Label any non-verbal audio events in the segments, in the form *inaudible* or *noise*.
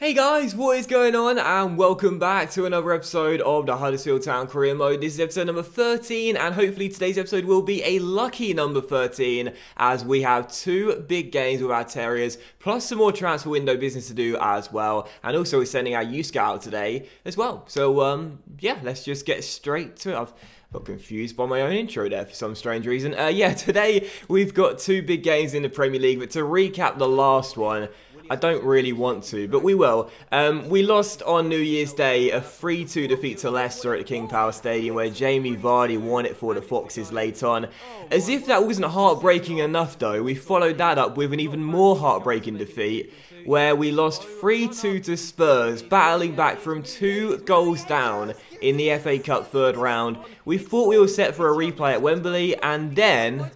Hey guys, what is going on? And welcome back to another episode of the Huddersfield Town Career Mode. This is episode number 13, and hopefully today's episode will be a lucky number 13, as we have two big games with our Terriers, plus some more transfer window business to do as well. And also we're sending our youth scout today as well. So, um, yeah, let's just get straight to it. I've got confused by my own intro there for some strange reason. Uh, yeah, *laughs* today we've got two big games in the Premier League, but to recap the last one, I don't really want to, but we will. Um, we lost on New Year's Day a 3-2 defeat to Leicester at the King Power Stadium where Jamie Vardy won it for the Foxes late on. As if that wasn't heartbreaking enough though, we followed that up with an even more heartbreaking defeat where we lost 3-2 to Spurs, battling back from two goals down in the FA Cup third round. We thought we were set for a replay at Wembley and then...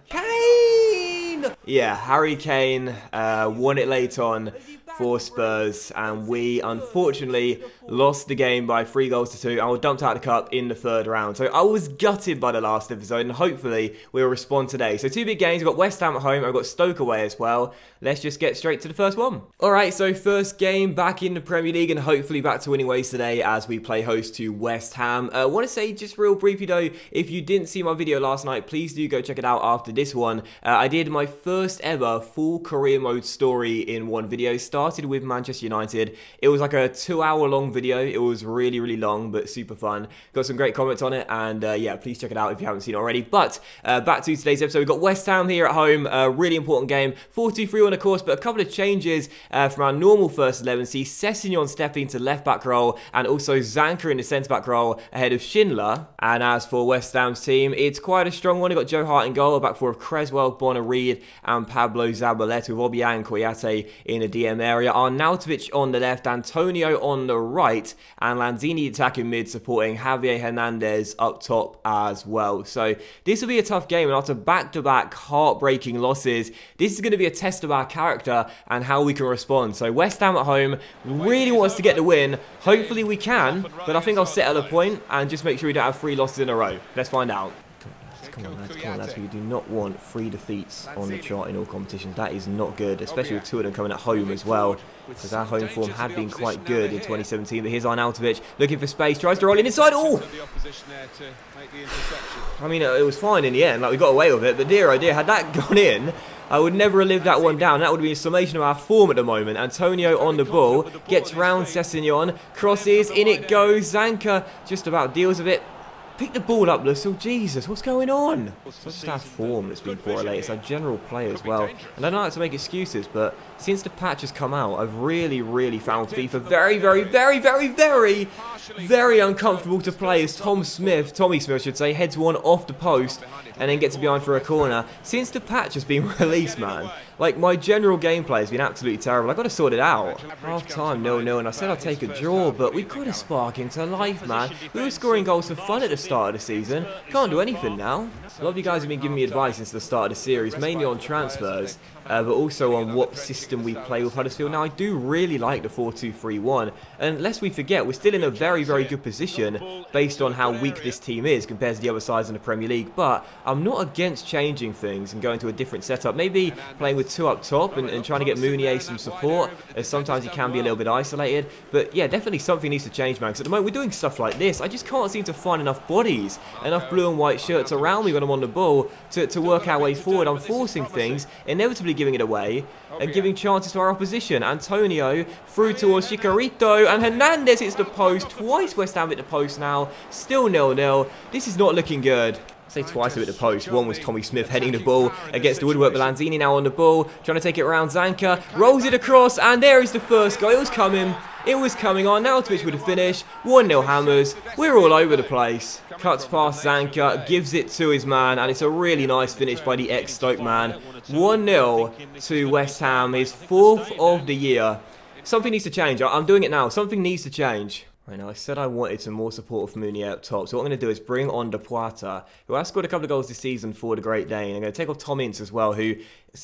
Yeah, Harry Kane uh, won it late on for Spurs, and we unfortunately lost the game by three goals to two, and were dumped out of the cup in the third round. So I was gutted by the last episode, and hopefully we'll respond today. So two big games, we've got West Ham at home, I've got Stoke away as well. Let's just get straight to the first one. Alright, so first game back in the Premier League, and hopefully back to winning ways today as we play host to West Ham. I uh, want to say just real briefly though, if you didn't see my video last night, please do go check it out after this one. Uh, I did my first ever full career mode story in one video, started with Manchester United. It was like a two hour long video. It was really, really long, but super fun. Got some great comments on it, and uh, yeah, please check it out if you haven't seen it already. But uh, back to today's episode, we've got West Ham here at home. A really important game. 4-2-3-1, of course, but a couple of changes uh, from our normal first 11. See Sessegnon stepping to left back role, and also Zanka in the centre back role ahead of Schindler. And as for West Ham's team, it's quite a strong one. We've got Joe Hart in goal, back four of Cresswell, Bonner Reid, and Pablo Zabaleta with Obiang Kouyate in the DM area. Arnautovic on the left, Antonio on the right, and Lanzini attacking mid, supporting Javier Hernandez up top as well. So this will be a tough game, and after back-to-back heartbreaking losses, this is going to be a test of our character and how we can respond. So West Ham at home really wants to get the win. Hopefully we can, but I think I'll set at a point and just make sure we don't have three losses in a row. Let's find out. Come on, lads, come on, lads. We do not want three defeats on the chart in all competitions. That is not good, especially with two of them coming at home as well. Because our home form had been quite good in 2017. But here's Arnautovic looking for space, tries to roll in inside. Oh! I mean, it was fine in the end. Like, we got away with it. But dear oh dear, had that *laughs* gone in, I would never have lived that one down. That would be a summation of our form at the moment. Antonio on the ball, gets round Sessegnon, crosses, in it goes. Zanka just about deals with it. Pick the ball up, Lössl. Jesus, what's going on? It's not just our form that's been poor lately, it's our general play as well. And I don't like to make excuses, but since the patch has come out, I've really, really found FIFA very, very, very, very, very, very uncomfortable to play as Tom Smith, Tommy Smith I should say, heads one off the post and then gets behind for a corner. Since the patch has been *laughs* released, man, like my general gameplay has been absolutely terrible. I've got to sort it out. Half time, no, no, and I said I'd take a draw, but we've got to spark into life, man. We were scoring goals for fun at the start of the season. Can't do anything now. A lot of you guys have been giving me advice since the start of the series, mainly on transfers uh, but also on what system we play with Huddersfield. Now, I do really like the 4-2-3-1, and lest we forget, we're still in a very, very good position based on how weak this team is compared to the other sides in the Premier League, but I'm not against changing things and going to a different setup. Maybe playing with two up top and, and trying to get Mounié some support, as sometimes he can be a little bit isolated, but yeah, definitely something needs to change, man, because at the moment we're doing stuff like this. I just can't seem to find enough bodies, enough blue and white shirts around me when I'm on the ball to, to work our way forward. I'm forcing things, inevitably giving it away and giving chances to our opposition. Antonio through towards Chicharito and Hernandez hits the post. Twice West Ham hit the post now. Still nil-nil. This is not looking good say twice hit the post. One was Tommy Smith heading the ball against the woodwork. Lanzini now on the ball, trying to take it around Zanka. Rolls it across, and there is the first goal. It was coming. It was coming on. Arnautovic with a finish. 1-0 Hammers. We're all over the place. Cuts past Zanka, gives it to his man, and it's a really nice finish by the ex-Stoke man. 1-0 to West Ham, his fourth of the year. Something needs to change. I'm doing it now. Something needs to change. Right now, I said I wanted some more support from Mounié up top, so what I'm going to do is bring on Depoitre, who has scored a couple of goals this season for the Great Dane. I'm going to take off Tom Ince as well, who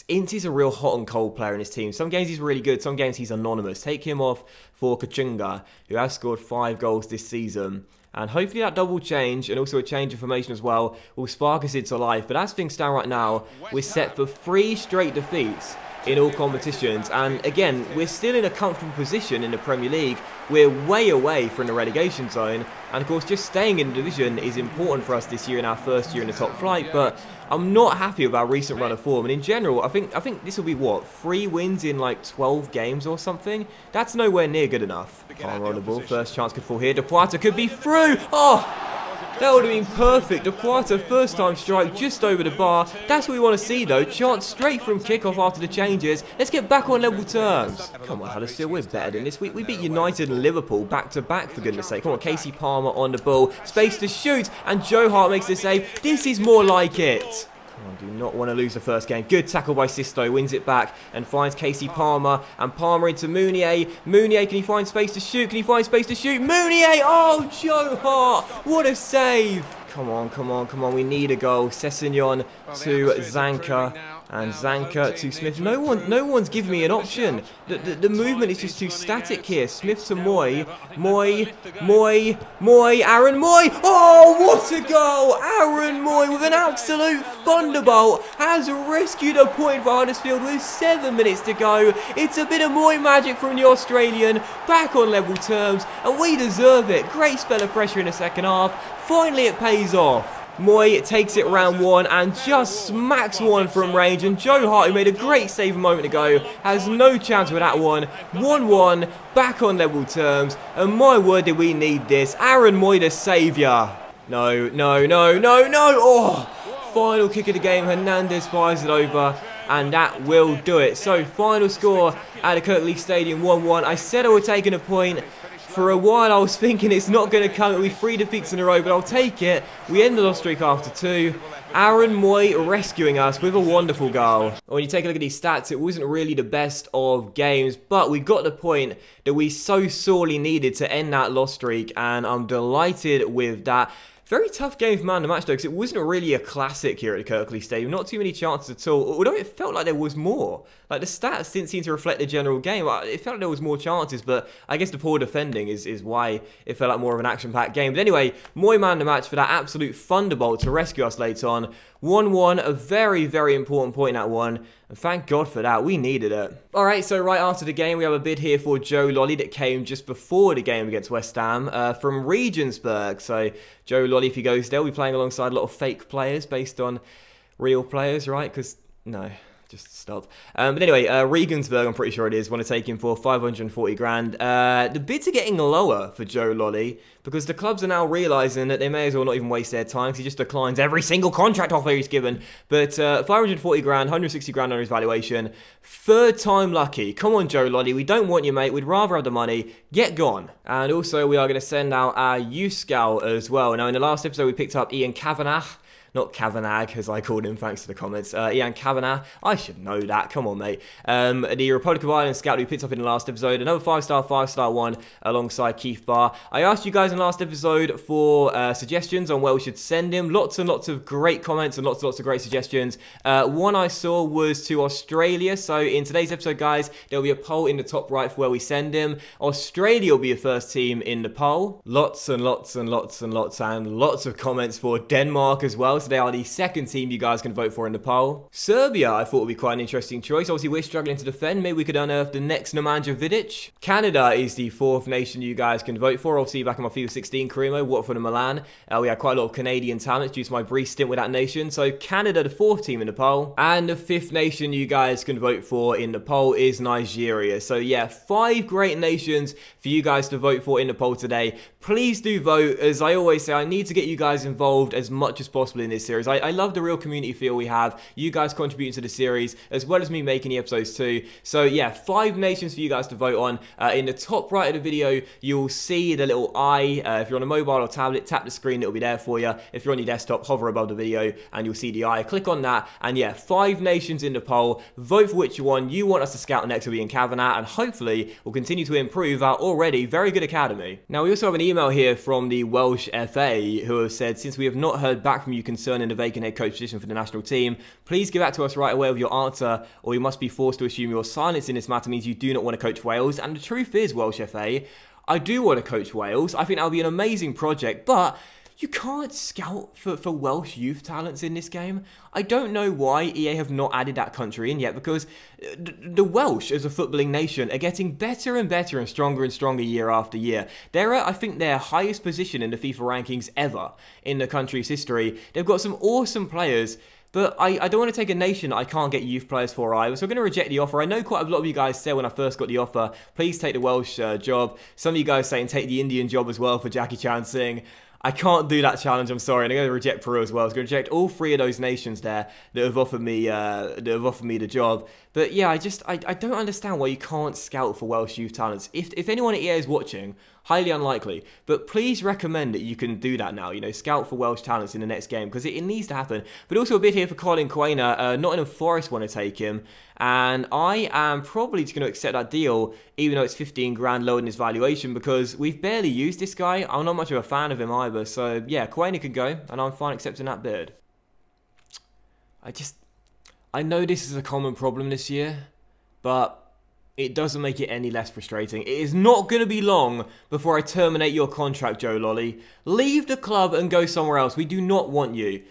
Ince is a real hot and cold player in his team. Some games he's really good, some games he's anonymous. Take him off for Kachunga, who has scored five goals this season. And hopefully that double change and also a change of formation as well will spark us into life. But as things stand right now, we're set for three straight defeats in all competitions. And again, we're still in a comfortable position in the Premier League. We're way away from the relegation zone. And of course, just staying in the division is important for us this year in our first year in the top flight. But I'm not happy with our recent run of form. And in general, I think I think this will be what three wins in like 12 games or something. That's nowhere near good enough. Can't roll the ball. First chance could fall here. Depoitre could be through. Oh. That would have been perfect. Depoitre first time strike just over the bar. That's what we want to see though. Chance straight from kickoff after the changes. Let's get back on level terms. Come on Huddersfield, we're better than this. We, we beat United and Liverpool back to back for goodness sake. Come on, Kasey Palmer on the ball. Space to shoot and Joe Hart makes the save. This is more like it. I do not want to lose the first game. Good tackle by Sisto. Wins it back and finds Kasey Palmer. And Palmer into Mounié. Mounié, can he find space to shoot? Can he find space to shoot? Mounié! Oh, Joe Hart! What a save! Come on, come on, come on. We need a goal. Sessegnon to Zanka. And Zanka to Smith. No one, no one's giving me an option. The, the, the, movement is just too static here. Smith to Mooy, Mooy, Mooy, Mooy, Aaron Mooy. Oh, what a goal! Aaron Mooy with an absolute thunderbolt has rescued a point for Huddersfield with seven minutes to go. It's a bit of Mooy magic from the Australian. Back on level terms, and we deserve it. Great spell of pressure in the second half. Finally, it pays off. Mooy takes it round one and just smacks one from range. And Joe Hart, who made a great save a moment ago, has no chance with that one. 1-1, back on level terms. And my word, did we need this. Aaron Mooy, the saviour. No, no, no, no, no. Oh, final kick of the game. Hernandez fires it over. And that will do it. So, final score at the Kirklees Stadium 1-1. I said I would take a point. For a while I was thinking it's not going to come, it'll be three defeats in a row, but I'll take it. We end the loss streak after two. Aaron Mooy rescuing us with a wonderful goal. When you take a look at these stats, it wasn't really the best of games, but we got the point that we so sorely needed to end that loss streak, and I'm delighted with that. Very tough game for man to match though, because it wasn't really a classic here at the Kirklees Stadium. Not too many chances at all, although it felt like there was more. Like the stats didn't seem to reflect the general game. It felt like there was more chances, but I guess the poor defending is, is why it felt like more of an action-packed game. But anyway, Mooy man to match for that absolute thunderbolt to rescue us late on. 1-1, a very, very important point in that one. And thank God for that, we needed it. Alright, so right after the game, we have a bid here for Joe Lolley that came just before the game against West Ham uh, from Regensburg. So Joe Lolley, if he goes there, we'll be playing alongside a lot of fake players based on real players, right? Because, no, just stop. Um, but anyway, uh, Regensburg, I'm pretty sure it is, want to take him for 540 grand. Uh, the bids are getting lower for Joe Lolley because the clubs are now realising that they may as well not even waste their time because he just declines every single contract offer he's given. But uh, 540 grand, 160 grand on his valuation. Third time lucky. Come on, Joe Lolley. We don't want you, mate. We'd rather have the money. Get gone. And also, we are going to send out our youth scout as well. Now, in the last episode, we picked up Ian Kavanagh not Kavanagh, as I called him, thanks to the comments. Uh, Ian Kavanagh, I should know that, come on, mate. Um, the Republic of Ireland scout we picked up in the last episode, another five star, five star one alongside Keith Barr. I asked you guys in the last episode for uh, suggestions on where we should send him. Lots and lots of great comments and lots and lots of great suggestions. Uh, one I saw was to Australia, so in today's episode, guys, there'll be a poll in the top right for where we send him. Australia will be a first team in the poll. Lots and lots and lots and lots and lots of comments for Denmark as well they are the second team you guys can vote for in the poll. Serbia, I thought would be quite an interesting choice. Obviously, we're struggling to defend. Maybe we could unearth the next Nemanja Vidic. Canada is the fourth nation you guys can vote for. Obviously, back in my FIFA 16 career mode, Watford and Milan. Uh, we had quite a lot of Canadian talent due to my brief stint with that nation. So Canada, the fourth team in the poll. And the fifth nation you guys can vote for in the poll is Nigeria. So yeah, five great nations for you guys to vote for in the poll today. Please do vote. As I always say, I need to get you guys involved as much as possible in this series. I, I love the real community feel we have. You guys contributing to the series, as well as me making the episodes too. So yeah, five nations for you guys to vote on. Uh, in the top right of the video, you'll see the little eye. Uh, if you're on a mobile or tablet, tap the screen, it'll be there for you. If you're on your desktop, hover above the video and you'll see the eye. Click on that, and yeah, five nations in the poll. Vote for which one you want us to scout next will be in Kavanagh, and hopefully we'll continue to improve our already very good academy. Now, we also have an email here from the Welsh FA who have said, since we have not heard back from you concerning the vacant head coach position for the national team, please get back to us right away with your answer, or we must be forced to assume your silence in this matter means you do not want to coach Wales. And the truth is, Welsh FA, I do want to coach Wales. I think that would be an amazing project, but you can't scout for, for Welsh youth talents in this game. I don't know why EA have not added that country in yet because uh, the Welsh as a footballing nation are getting better and better and stronger and stronger year after year. They're at, I think, their highest position in the FIFA rankings ever in the country's history. They've got some awesome players. But I, I don't want to take a nation I can't get youth players for either, so I'm going to reject the offer. I know quite a lot of you guys said when I first got the offer, please take the Welsh uh, job. Some of you guys saying take the Indian job as well for Jackichand Singh. I can't do that challenge. I'm sorry. And I'm going to reject Peru as well. I was going to reject all three of those nations there that have offered me uh, that have offered me the job. But yeah, I just I, I don't understand why you can't scout for Welsh youth talents. If if anyone at EA is watching, highly unlikely. But please recommend that you can do that now. You know, scout for Welsh talents in the next game because it, it, needs to happen. But also a bit here for Collin Quaner. Uh, Nottingham Forest want to take him, and I am probably just going to accept that deal, even though it's 15 grand lower than his valuation because we've barely used this guy. I'm not much of a fan of him either. So yeah, Quaner could go, and I'm fine accepting that bid. I just, I know this is a common problem this year, but it doesn't make it any less frustrating. It is not going to be long before I terminate your contract, Joe Lolley. Leave the club and go somewhere else. We do not want you.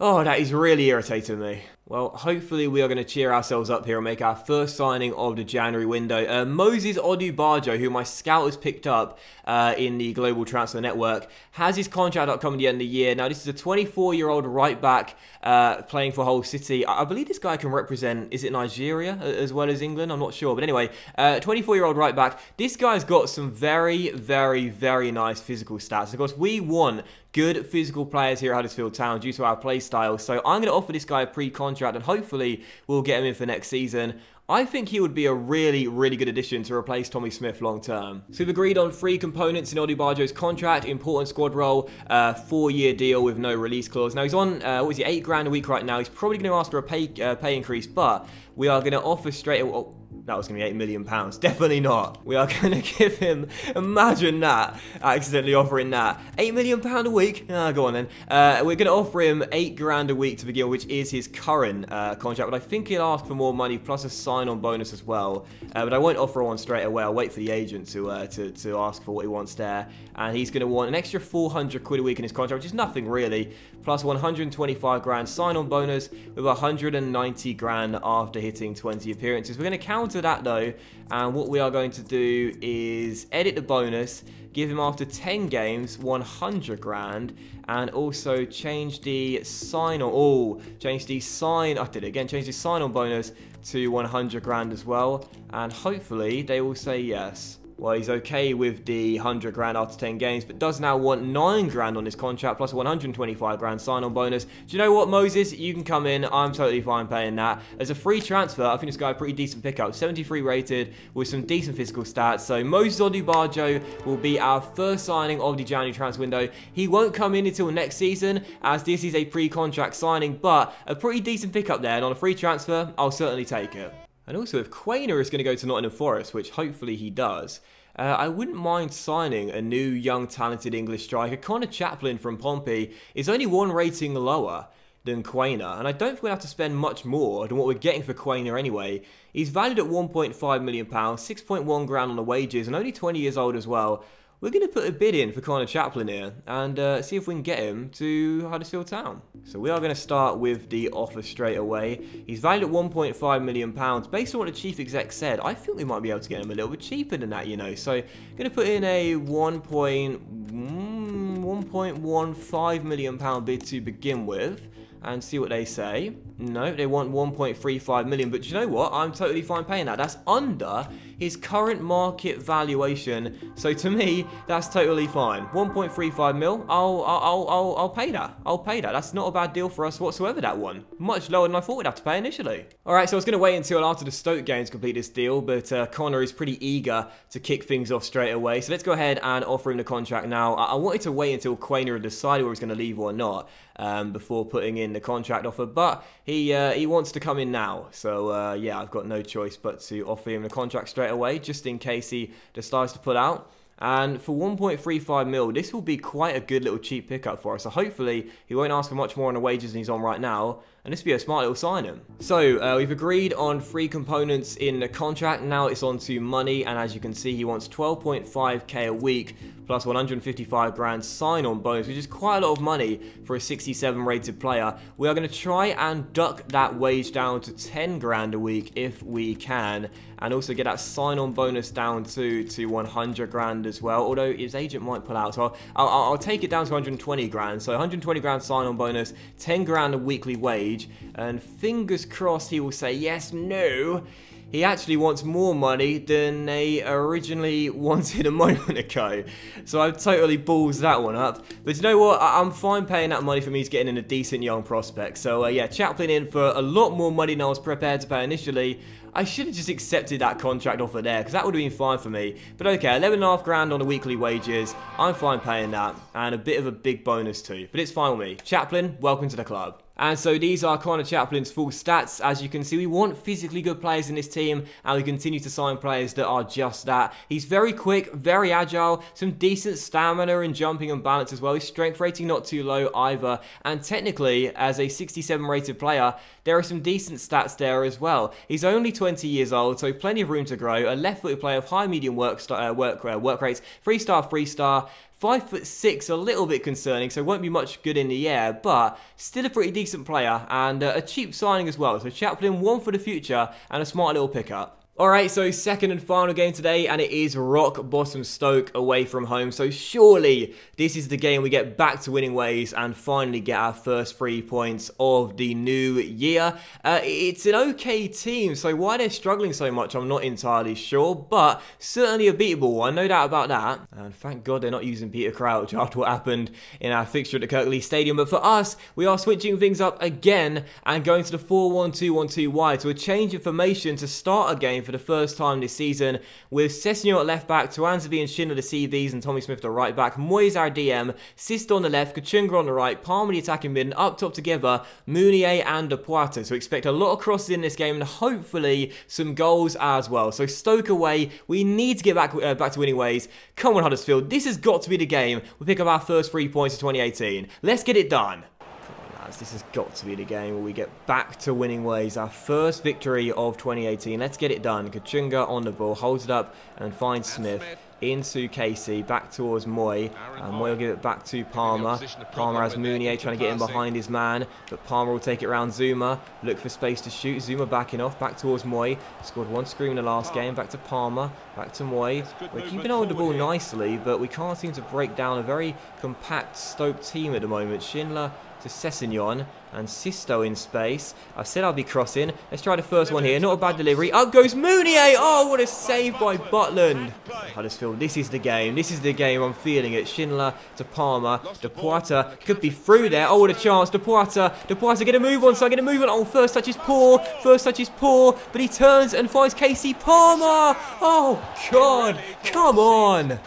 Oh, that is really irritating me. Well, hopefully we are going to cheer ourselves up here and make our first signing of the January window. Uh, Moses Odubajo, who my scout has picked up uh, in the Global Transfer Network, has his contract up coming the end of the year. Now, this is a 24-year-old right back uh, playing for Hull City. I believe this guy can represent, is it Nigeria as well as England? I'm not sure. But anyway, 24-year-old uh, right back. This guy's got some very, very, very nice physical stats. Of course, we want good physical players here at Huddersfield Town due to our play style. So I'm going to offer this guy a pre-contract contract, and hopefully we'll get him in for next season. I think he would be a really, really good addition to replace Tommy Smith long term. So we've agreed on three components in Odubajo's contract, important squad role, uh, four-year deal with no release clause. Now he's on, uh, what is he, eight grand a week right now. He's probably going to ask for a pay, uh, pay increase, but we are going to offer straight away, oh, that was going to be 8 million pounds. Definitely not. We are *laughs* going to give him, imagine that, accidentally offering that. 8 million pound a week? Ah, go on then. Uh, we're going to offer him 8 grand a week to begin, which is his current uh, contract, but I think he'll ask for more money plus a sign-on bonus as well. Uh, but I won't offer one straight away. I'll wait for the agent to, uh, to, to ask for what he wants there. And he's going to want an extra 400 quid a week in his contract, which is nothing really, plus 125 grand sign-on bonus with 190 grand after hitting 20 appearances. We're going to counter that though, and what we are going to do is edit the bonus, give him after 10 games 100 grand, and also change the sign on. Oh, change the sign. I did it again. Change the sign on bonus to 100 grand as well, and hopefully they will say yes. Well, he's okay with the 100 grand after 10 games, but does now want 9 grand on his contract plus 125 grand sign-on bonus. Do you know what, Moses? You can come in. I'm totally fine paying that. As a free transfer, I think this guy a pretty decent pickup. 73 rated with some decent physical stats. So Moses Odubajo will be our first signing of the January transfer window. He won't come in until next season, as this is a pre-contract signing, but a pretty decent pickup there. And on a free transfer, I'll certainly take it. And also, if Quaner is going to go to Nottingham Forest, which hopefully he does, uh, I wouldn't mind signing a new young talented English striker. Conor Chaplin from Pompey is only one rating lower than Quaner, and I don't think we'll have to spend much more than what we're getting for Quaner anyway. He's valued at £1.5 million, 6.1 grand on the wages, and only 20 years old as well. We're going to put a bid in for Conor Chaplin here and uh, see if we can get him to Huddersfield Town. So we are going to start with the offer straight away. He's valued at £1.5 million. Based on what the chief exec said, I think we might be able to get him a little bit cheaper than that, you know. So going to put in a 1. Mm, 1.15 million pound bid to begin with and see what they say. No, they want 1.35 million, but you know what? I'm totally fine paying that. That's under his current market valuation. So to me, that's totally fine. 1.35 mil, I'll, I'll, I'll, I'll pay that. I'll pay that. That's not a bad deal for us whatsoever, that one. Much lower than I thought we'd have to pay initially. All right, so I was going to wait until after the Stoke games complete this deal, but uh, Conor is pretty eager to kick things off straight away. So let's go ahead and offer him the contract now. I, I wanted to wait until Quaner had decided whether was going to leave or not um, before putting in the contract offer, but he uh, he wants to come in now. So uh, yeah, I've got no choice but to offer him the contract straight away, just in case he decides to pull out. And for 1.35 mil, this will be quite a good little cheap pickup for us. So hopefully he won't ask for much more on the wages than he's on right now. And this will be a smart little sign So uh, we've agreed on three components in the contract. Now it's on to money. And as you can see, he wants 12.5k a week plus 155 grand sign-on bonus, which is quite a lot of money for a 67 rated player. We are going to try and duck that wage down to 10 grand a week if we can and also get that sign-on bonus down to to 100 grand as well. Although his agent might pull out, so I'll, I'll, I'll take it down to 120 grand. So 120 grand sign-on bonus, 10 grand a weekly wage, and fingers crossed he will say yes, no he actually wants more money than they originally *laughs* wanted a moment ago. So I've totally balls that one up. But you know what? I am fine paying that money for me to getting in a decent young prospect. So uh, yeah, Chaplin in for a lot more money than I was prepared to pay initially. I should have just accepted that contract offer there, because that would have been fine for me. But okay, 11.5 grand on the weekly wages. I'm fine paying that, and a bit of a big bonus too. But it's fine with me. Chaplin, welcome to the club. And so these are Conor Chaplin's full stats. As you can see, we want physically good players in this team, and we continue to sign players that are just that. He's very quick, very agile, some decent stamina and jumping and balance as well. His strength rating not too low either. And technically, as a 67 rated player, there are some decent stats there as well. He's only 20 years old, so plenty of room to grow. A left-footed player of high medium work, uh, work, uh, work rates, three star, three star. Five foot six, a little bit concerning, so won't be much good in the air, but still a pretty decent player and uh, a cheap signing as well. So Chaplin, one for the future and a smart little pickup. Alright, so second and final game today, and it is rock bottom Stoke away from home. So surely this is the game we get back to winning ways and finally get our first three points of the new year. Uh, it's an okay team, so why they're struggling so much, I'm not entirely sure, but certainly a beatable one, no doubt about that. And thank God they're not using Peter Crouch *laughs* after what happened in our fixture at the Kirklees Stadium. But for us, we are switching things up again and going to the 4-1-2-1-2 wide. So a change of formation to start a game for the first time this season, with Sessegnon at left back, Tuanzebe and Schindler the CVs, and Tommy Smith the right back, Mooy's our DM, Sisto on the left, Kachunga on the right, Palmer the attacking mid, and up top together, Mounié and Depoitre. So expect a lot of crosses in this game, and hopefully some goals as well. So Stoke away, we need to get back, uh, back to winning ways. Come on Huddersfield, this has got to be the game. We pick up our first three points of 2018. Let's get it done This has got to be the game where we get back to winning ways. Our first victory of 2018. Let's get it done. Kachunga on the ball, holds it up and finds Smith into Kasey, back towards Mooy. And Mooy will give it back to Palmer. Palmer has Mounié trying to get in behind his man, but Palmer will take it around Zouma. Look for space to shoot. Zouma backing off, back towards Mooy. Scored one scream in the last game. Back to Palmer, back to Mooy. We're keeping hold of the ball nicely, but we can't seem to break down a very compact Stoke team at the moment. Schindler to Sessegnon and Sisto in space. I said I'll be crossing. Let's try the first one here. Not a bad delivery. Up goes Mounié. Oh, what a save by Butland. Huddersfield, this is the game. This is the game. I'm feeling it. Schindler to Palmer. Depoitre could be through there. Oh, what a chance. Depoitre. Depoitre get a move on. So I get a move on. Oh, first touch is poor. First touch is poor. But he turns and finds Kasey Palmer. Oh, God. Come on.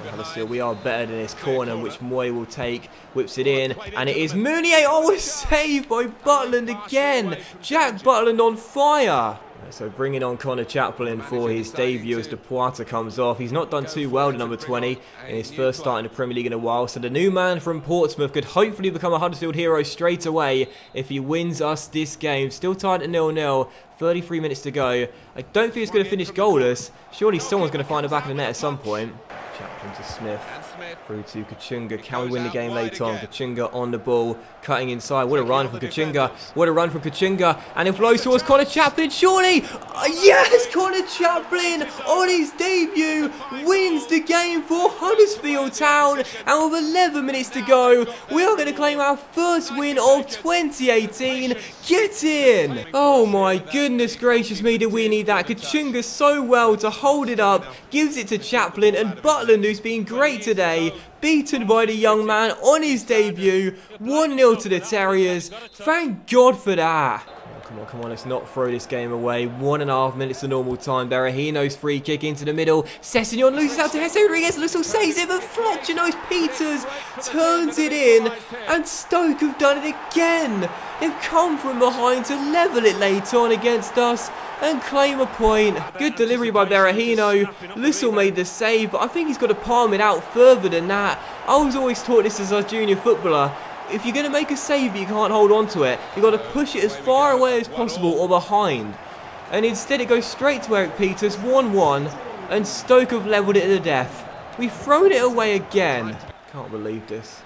Huddersfield, we are better than this corner, which Mooy will take. Whips it in. And it is Mounié. Oh, save saved by Butland again. Jack Butland on fire. So bringing on Conor Chaplin for his debut as De Depoitre comes off. He's not done too well to number 20 in his first start in the Premier League in a while. So the new man from Portsmouth could hopefully become a Huddersfield hero straight away if he wins us this game. Still tied at 0-0. 33 minutes to go. I don't think it's going to finish goalless. Surely someone's going to find the back of the net at some point. Chaplin to Smith. Through to Kachunga. Can we win the game later on? Kachunga on the ball. Cutting inside. What a run from Kachunga. What a run from Kachunga. And it flows towards Conor Chaplin. Surely. Uh, yes, Conor Chaplin on his debut wins the game for Huddersfield Town. And with 11 minutes to go, we are going to claim our first win of 2018. Get in. Oh my goodness gracious me, did we need that. Kachunga so well to hold it up. Gives it to Chaplin and Butland, who's been great today, beaten by the young man on his debut. 1-0 to the Terriers. Thank God for that. Come on, come on, let's not throw this game away. One and a half minutes of normal time. Berahino's free kick into the middle. Sessegnon loses out to Jesé Rodriguez. Little saves it, but Fletcher knows Pieters turns it in. And Stoke have done it again. They've come from behind to level it late on against us and claim a point. Good delivery by Berahino. Lössl made the save, but I think he's got to palm it out further than that. I was always taught this as a junior footballer if you're going to make a save but you can't hold on to it, you've got to push it as far away as possible or behind. And instead it goes straight to Erik Pieters, 1-1, and Stoke have levelled it to the death. We've thrown it away again. Can't believe this.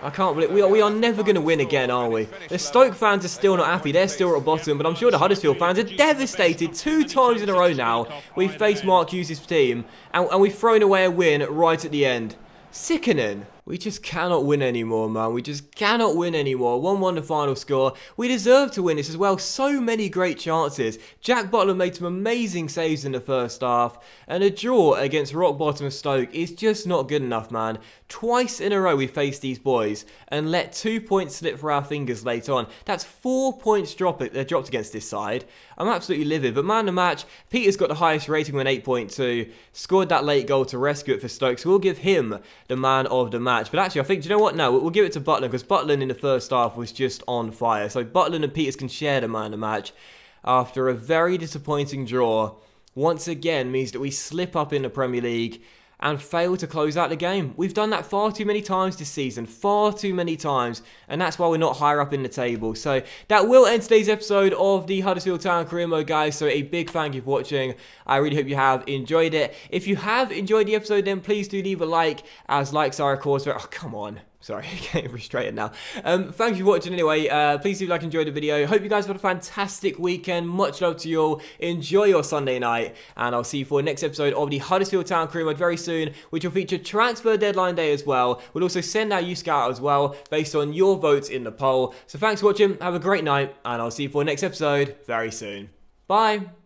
I can't believe we are, we are never going to win again, are we? The Stoke fans are still not happy. They're still at the bottom, but I'm sure the Huddersfield fans are devastated. Two times in a row now, we've faced Mark Hughes' team, and, and we've thrown away a win right at the end. Sickening. We just cannot win anymore, man. We just cannot win anymore. 1-1 the final score. We deserve to win this as well. So many great chances. Jack Butland made some amazing saves in the first half. And a draw against rock bottom Stoke is just not good enough, man. Twice in a row we faced these boys and let two points slip through our fingers late on. That's four points drop it, uh, dropped against this side. I'm absolutely livid. But man the match, Pieters got the highest rating with an 8.2. Scored that late goal to rescue it for Stoke. So we'll give him the man of the match match. But actually, I think, do you know what? No, we'll give it to Butland because Butland in the first half was just on fire. So Butland and Pieters can share the man of the match after a very disappointing draw. Once again means that we slip up in the Premier League and fail to close out the game. We've done that far too many times this season, far too many times, and that's why we're not higher up in the table. So that will end today's episode of the Huddersfield Town Career Mode, guys. So a big thank you for watching. I really hope you have enjoyed it. If you have enjoyed the episode, then please do leave a like, as likes are, of course, oh, come on. Sorry, *laughs* getting frustrated now. Um, thanks for watching anyway. Uh, please do like enjoy the video. Hope you guys had a fantastic weekend. Much love to you all. Enjoy your Sunday night. And I'll see you for the next episode of the Huddersfield Town Crew Mode very soon, which will feature transfer deadline day as well. We'll also send out you scout as well, based on your votes in the poll. So thanks for watching. Have a great night. And I'll see you for the next episode very soon. Bye.